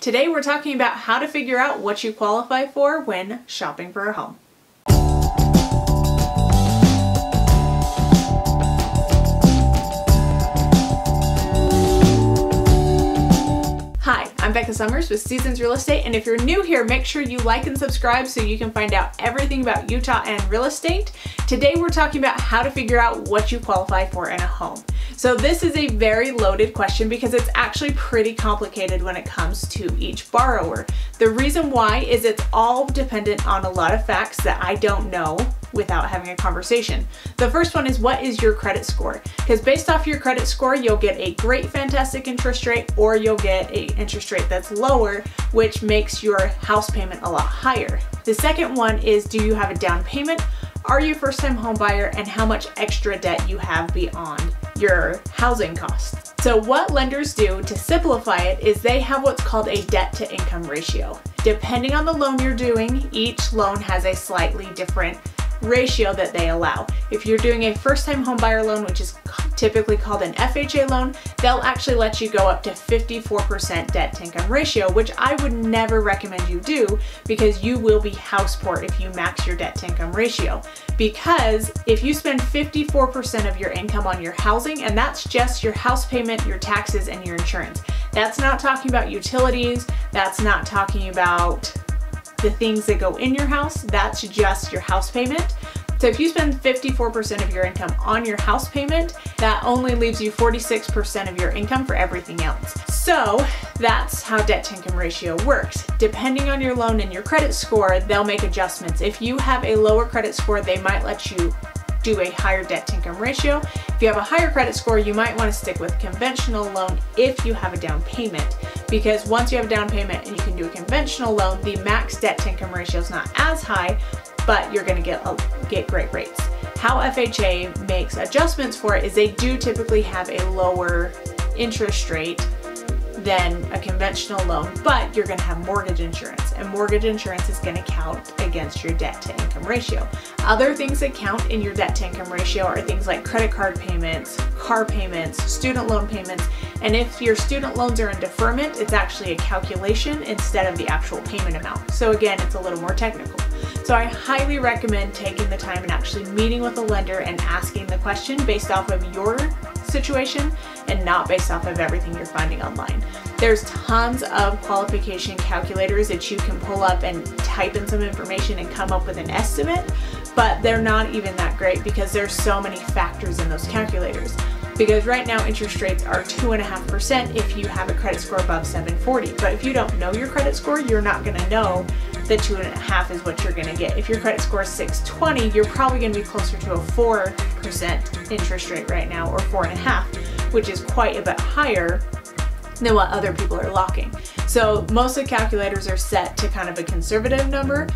Today we're talking about how to figure out what you qualify for when shopping for a home. Hi, Summers with Seasons Real Estate, and if you're new here, make sure you like and subscribe so you can find out everything about Utah and real estate. Today we're talking about how to figure out what you qualify for in a home. So this is a very loaded question because it's actually pretty complicated when it comes to each borrower. The reason why is it's all dependent on a lot of facts that I don't know without having a conversation. The first one is what is your credit score? Because based off your credit score, you'll get a great fantastic interest rate or you'll get a interest rate that's lower, which makes your house payment a lot higher. The second one is do you have a down payment? Are you a first time home buyer and how much extra debt you have beyond your housing costs? So what lenders do to simplify it is they have what's called a debt to income ratio. Depending on the loan you're doing, each loan has a slightly different ratio that they allow. If you're doing a first time home buyer loan, which is typically called an FHA loan, they'll actually let you go up to 54% debt to income ratio, which I would never recommend you do because you will be house poor if you max your debt to income ratio. Because if you spend 54% of your income on your housing, and that's just your house payment, your taxes, and your insurance. That's not talking about utilities, that's not talking about the things that go in your house, that's just your house payment. So if you spend 54% of your income on your house payment, that only leaves you 46% of your income for everything else. So that's how debt to income ratio works. Depending on your loan and your credit score, they'll make adjustments. If you have a lower credit score, they might let you do a higher debt to income ratio. If you have a higher credit score, you might want to stick with conventional loan if you have a down payment because once you have a down payment and you can do a conventional loan, the max debt to income ratio is not as high, but you're going to get get great rates. How FHA makes adjustments for it is they do typically have a lower interest rate than a conventional loan, but you're going to have mortgage insurance, and mortgage insurance is going to count against your debt to income ratio. Other things that count in your debt to income ratio are things like credit card payments, car payments, student loan payments, and if your student loans are in deferment, it's actually a calculation instead of the actual payment amount. So again, it's a little more technical. So I highly recommend taking the time and actually meeting with a lender and asking the question based off of your situation and not based off of everything you're finding online. There's tons of qualification calculators that you can pull up and type in some information and come up with an estimate, but they're not even that great because there's so many factors in those calculators. Because right now interest rates are 2.5% if you have a credit score above 740. But if you don't know your credit score, you're not gonna know that 2.5 is what you're gonna get. If your credit score is 620, you're probably gonna be closer to a 4% interest rate right now or 4.5, which is quite a bit higher than what other people are locking. So most of the calculators are set to kind of a conservative number,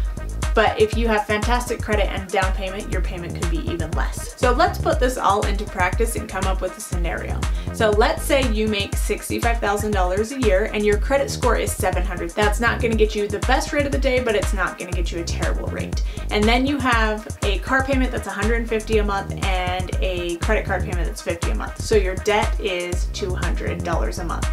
but if you have fantastic credit and down payment, your payment could be even less. So let's put this all into practice and come up with a scenario. So let's say you make $65,000 a year and your credit score is 700. That's not gonna get you the best rate of the day, but it's not gonna get you a terrible rate. And then you have a car payment that's 150 a month and a credit card payment that's 50 a month. So your debt is $200 a month.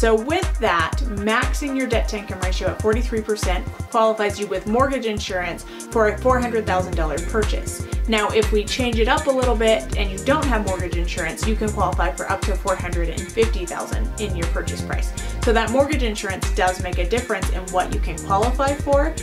So with that, maxing your debt to income ratio at 43% qualifies you with mortgage insurance for a $400,000 purchase. Now, if we change it up a little bit and you don't have mortgage insurance, you can qualify for up to 450,000 in your purchase price. So that mortgage insurance does make a difference in what you can qualify for,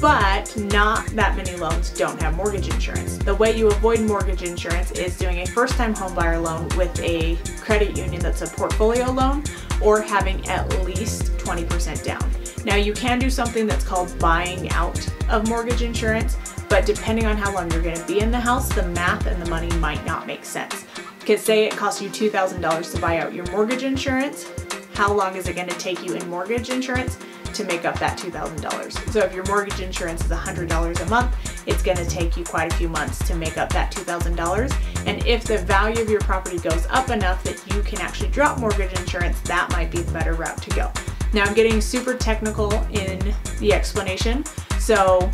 but not that many loans don't have mortgage insurance. The way you avoid mortgage insurance is doing a first-time homebuyer loan with a credit union that's a portfolio loan or having at least 20% down. Now you can do something that's called buying out of mortgage insurance, but depending on how long you're gonna be in the house, the math and the money might not make sense. Because say it costs you $2,000 to buy out your mortgage insurance, how long is it gonna take you in mortgage insurance to make up that $2,000? So if your mortgage insurance is $100 a month, it's gonna take you quite a few months to make up that $2,000. And if the value of your property goes up enough that you can actually drop mortgage insurance, that might be the better route to go. Now I'm getting super technical in the explanation. So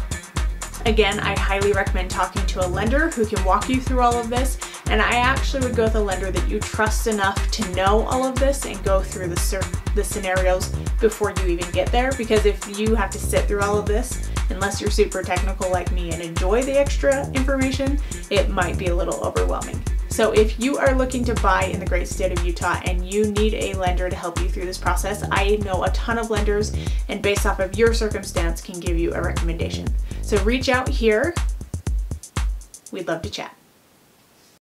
again, I highly recommend talking to a lender who can walk you through all of this And I actually would go with a lender that you trust enough to know all of this and go through the, the scenarios before you even get there. Because if you have to sit through all of this, unless you're super technical like me and enjoy the extra information, it might be a little overwhelming. So if you are looking to buy in the great state of Utah and you need a lender to help you through this process, I know a ton of lenders and based off of your circumstance can give you a recommendation. So reach out here. We'd love to chat.